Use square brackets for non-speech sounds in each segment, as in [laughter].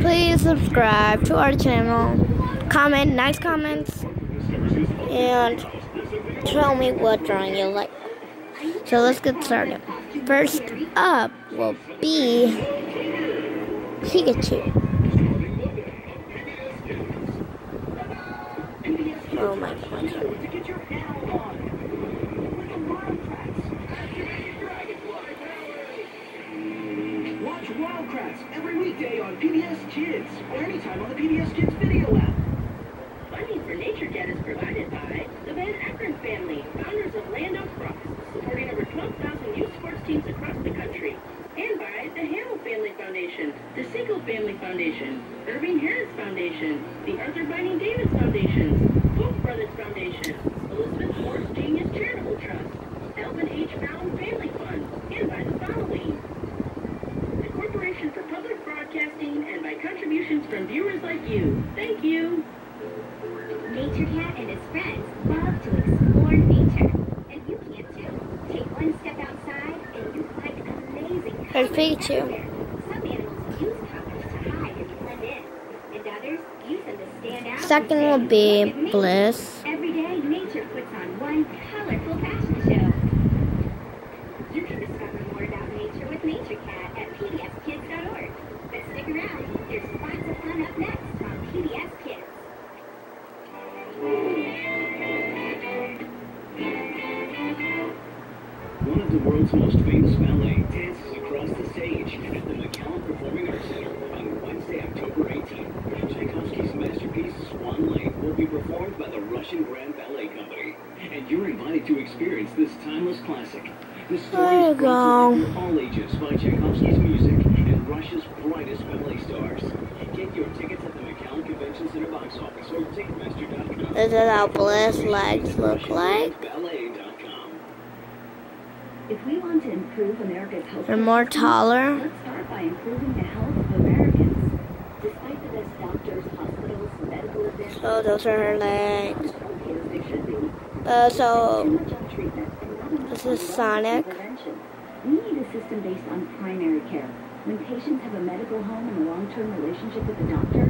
please subscribe to our channel, comment nice comments, and tell me what drawing you like. So let's get started. First up will be Pikachu. Oh my god. Kids or anytime on the PBS Kids video app. Funding for Nature Cat is provided by the Van Akron family, founders of Land O'Frost, supporting over 12,000 youth sports teams across the country. And by the Hamill Family Foundation, the Siegel Family Foundation, Irving Harris Foundation, the Arthur Vining Davis Foundation, Koch Brothers Foundation, Elizabeth Morse Genius Charitable Trust, Elvin H. Fallon Family Fund, and by the following. The Corporation for Public Broadcasting and by contributions from viewers like you. Thank you. Nature Cat and his friends love to explore nature. And you can too. Take one step outside and you find amazing There's colors Pikachu. everywhere. Some animals use colors to hide and blend in. And others use them to stand out. And Second will be. Bliss. At the McCallum Performing Arts Center on Wednesday, October 18th. Tchaikovsky's masterpiece, Swan Lake, will be performed by the Russian Grand Ballet Company. And you're invited to experience this timeless classic. The story is brought to all ages by Tchaikovsky's music and Russia's brightest ballet stars. Get your tickets at the McCallum Convention Center box office or Ticketmaster.com. This is how Bliss legs look like. If we want to improve America's health They're more taller. let's start by improving the health of Americans. Despite the best doctors, hospitals, medical advances, So those are her legs. healthcare as they should be, Uh, so much on treatment and not enough this is Sonic. We need a system based on primary care. When patients have a medical home and a long-term relationship with a doctor,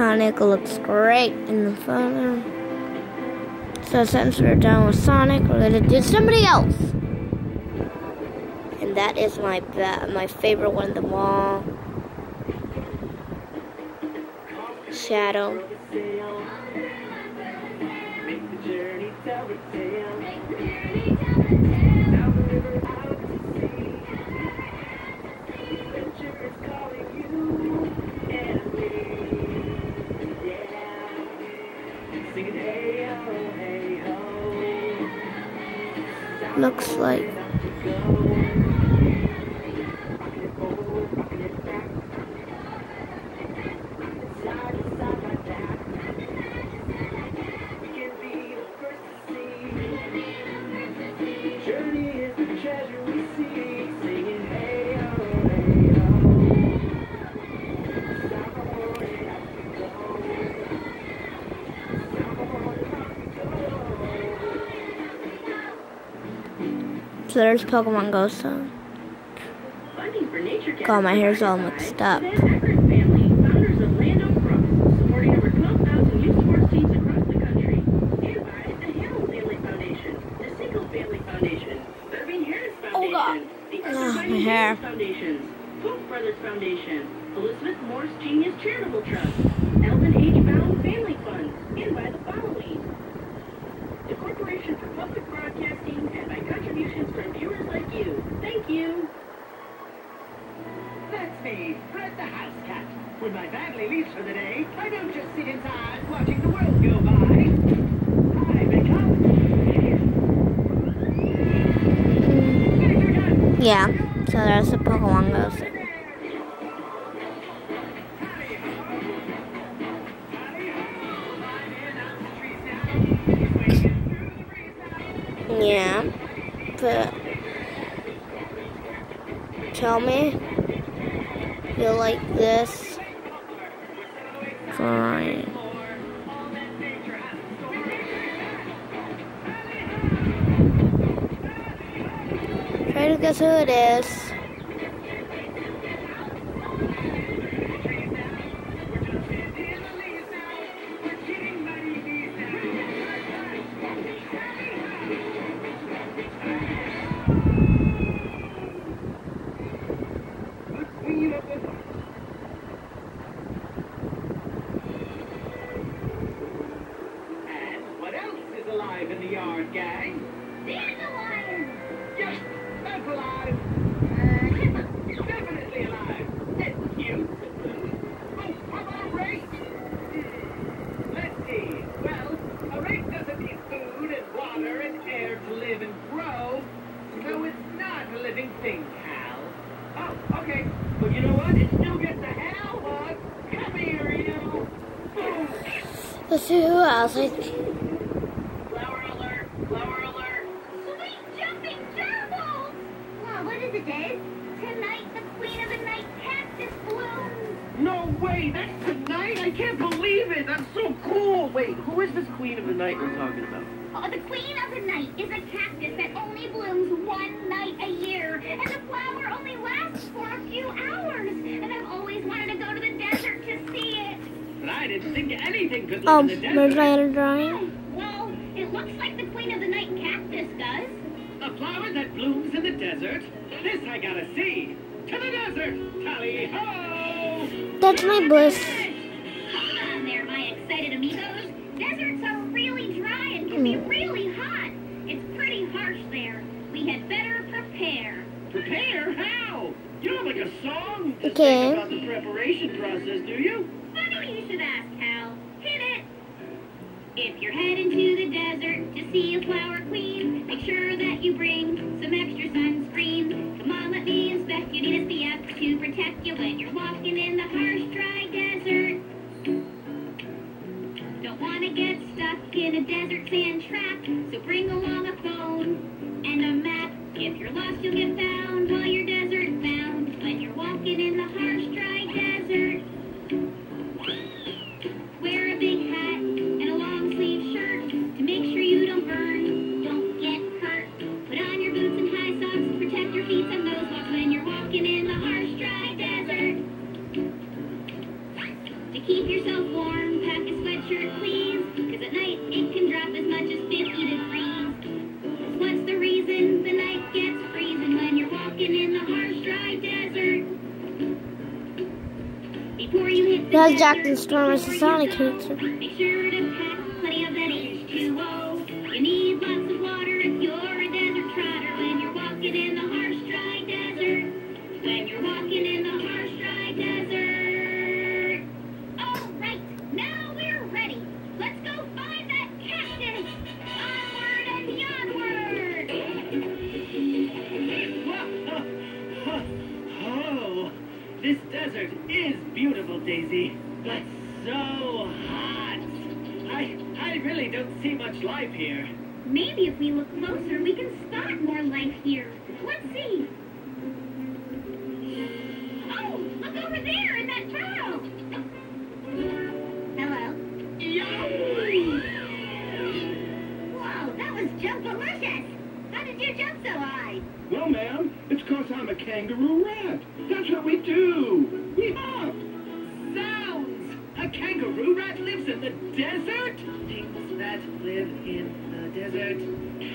Sonic looks great in the photo. So since we're done with Sonic, we're gonna do somebody else. And that is my my favorite one of them all. Shadow. Make the journey, tell the tale. Looks like so there's Pokemon Go song. Funding for Nature Cat God, my hair's all mixed up. The Van Akron family, founders of Land O'Frost, supporting over 12,000 youth sports teams across the country. And by the Hamill Family Foundation, the Siegel Family Foundation, Irving Harris Foundation, God. Ah, ah, the my hair. Davis Koch Brothers Foundation, Elizabeth Morse Genius Charitable Trust, Elvin H. Fallon Family Fund, and by the following. The Corporation for Public Broadcasting and by contributions from viewers like you. Thank you. That's me, Fred the House Cat. When my family leaves for the day, I don't just sit inside watching the world go by. I become. Nature Cat. Yeah. So there's the Pokemon Go song. Yeah. But tell me you like this drawing. Guess who it is. And what else is alive in the yard, gang? There's a lion! Yes, alive. Definitely alive. Oh, how about a? Hmm, Let's see. Well, a rake doesn't need food and water and air to live and grow, so it's not a living thing. Oh, okay. You know what? It still gets. Come here, you. Let's see who else. I, Flower about? Oh, the queen of the night is a cactus that only blooms one night a year, and the flower only lasts for a few hours. And I've always wanted to go to the desert to see it. But I didn't think anything could live oh, in the where's desert. my other drawing? Oh, well, it looks like the queen of the night cactus does. A flower that blooms in the desert? This I gotta see! To the desert! Tally ho! That's my bliss. Okay. sing about the preparation process, do you? Funny you should ask, Hal. Hit it. If you're heading to the desert to see a flower queen, make sure that you bring some extra sunscreen. Come on, let me inspect you. Need SPF to protect you when you're walking in the harsh, dry desert. Don't want to get stuck in a desert sand trap, so bring along a phone and a map. If you're lost, you'll get found while you're desert hit the That's desert, Jack the Storm as a before Sonic go. Make sure to pack plenty of that H2O. You need lots of water if you're a desert trotter when you're walking in the harsh, dry desert. When you're walking in the harsh, dry desert. All right, now we're ready. Let's go find that cactus. Onward and onward. [laughs] Oh, this desert is beautiful, Daisy, but so hot. I I really don't see much life here. Maybe if we look closer, we can spot more life here. Let's see. Oh, look over there in that burrow. Hello. Wow, that was jumpalicious. How did you jump so high? Well, ma'am, it's 'cause I'm a kangaroo rat. That's what we do. We hop. Sounds! A kangaroo rat lives in the desert? Things that live in the desert.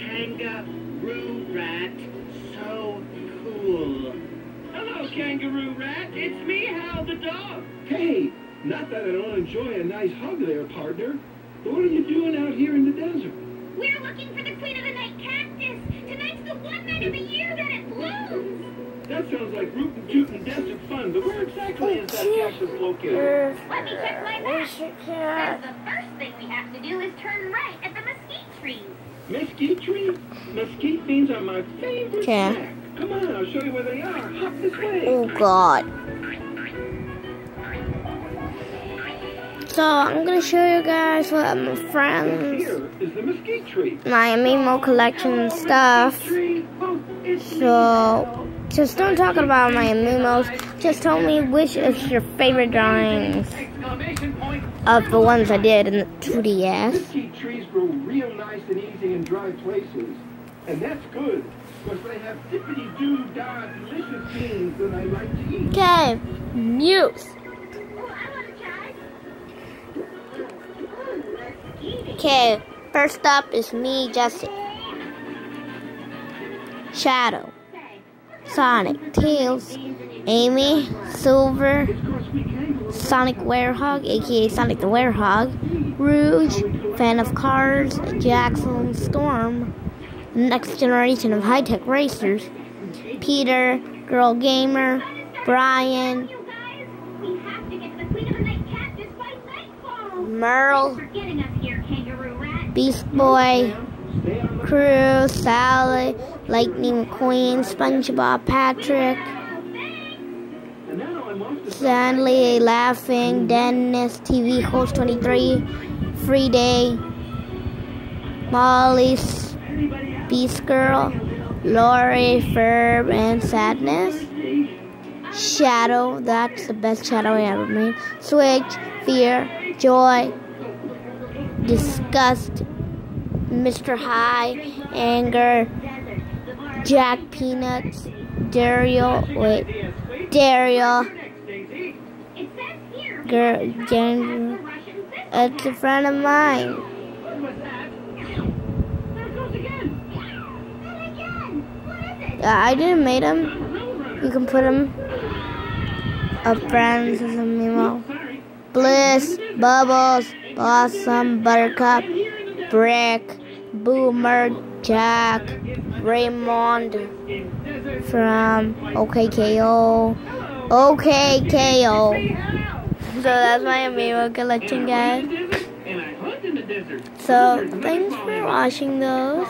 Kangaroo rat. So cool. Hello, kangaroo rat. It's me, Hal the dog. Hey, not that I don't enjoy a nice hug there, partner. But what are you doing out here in the desert? We're That sounds like rootin' tootin' desert fun, but where exactly is that cactus located? Where's Let me check my map. where's your Says cat? the first thing we have to do is turn right at the mesquite trees. Mesquite tree? Mesquite beans are my favorite Okay. snack. Come on, I'll show you where they are. Hop this way. Oh God. So I'm gonna show you guys what my friends, here is the tree. my amiibo collection and stuff. Oh, it's So just don't talk about my amiibos. Just tell me which is your favorite drawings of the ones I did in the 2DS. Mesquite trees grow real nice and easy in dry places. And that's good. Because they have dippity-doo-dah delicious things that I like to eat. Okay, Muse. Okay, first up is me, Jesse. Shadow, Sonic, Tails, Amy, Silver, Sonic Werehog, aka Sonic the Werehog, Rouge, Fan of Cars, Jackson, Storm, Next Generation of High Tech Racers, Peter, Girl Gamer, Brian. Merle. Beast Boy, Crew, Sally, Lightning McQueen, SpongeBob Patrick, Stanley, Laughing, Dennis, TV Host 23, Free Day, Molly, Beast Girl, Lori, Ferb, and Sadness. Shadow, that's the best shadow I ever made. Switch, Fear, Joy, Disgust, Mr. High, Anger, Jack Peanuts, Dario, wait, here. Girl, it's a friend of mine. Is it? Uh, I didn't make them. You can put them up friends as a memo. Bliss, Bubbles, Blossom, Buttercup, Brick, Boomer, Jack, Raymond from OKKO. OKKO. So that's my amiibo collection, guys. So thanks for watching those.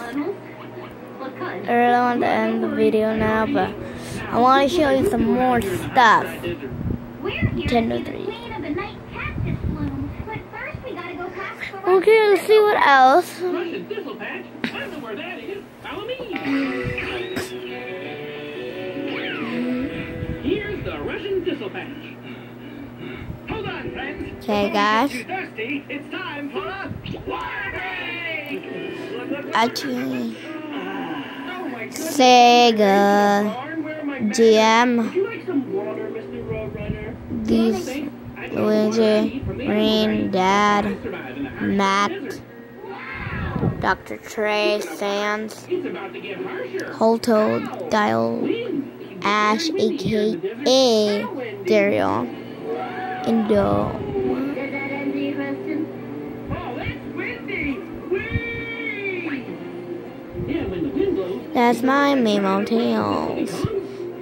I really want to end the video now, but I want to show you some more stuff. Nintendo to 3. Queen of the Night Cactus bloom. But first, we gotta go past the Okay, let's see what else. Russian thistle patch. I know where that is. Follow me. Here's the Russian thistle patch. Hold on, friends. Okay, guys. Too thirsty. It's time for a water break. Actually, Oh. Sega, Darn, where am I back? GM, Would you like some water, Mr. Roadrunner? these, Luigi, water from the Rain, rain. Dad, I survive in the harsh Matt. Dr. Trey, Sans, It's about to. Holto, Dial, Ash, aka Daryl, Indo. Does that answer your question? That's windy. Wind. Yeah, when the wind blows. That's my Memo Tails.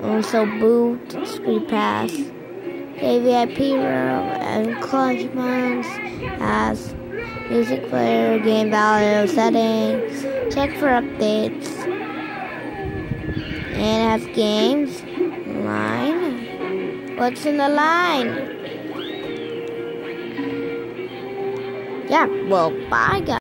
Also, Boot, Street Pass, KVIP Room, and Clutch Months has music player, game value, settings. Check for updates. And have games, line. What's in the line? Yeah, well, bye guys.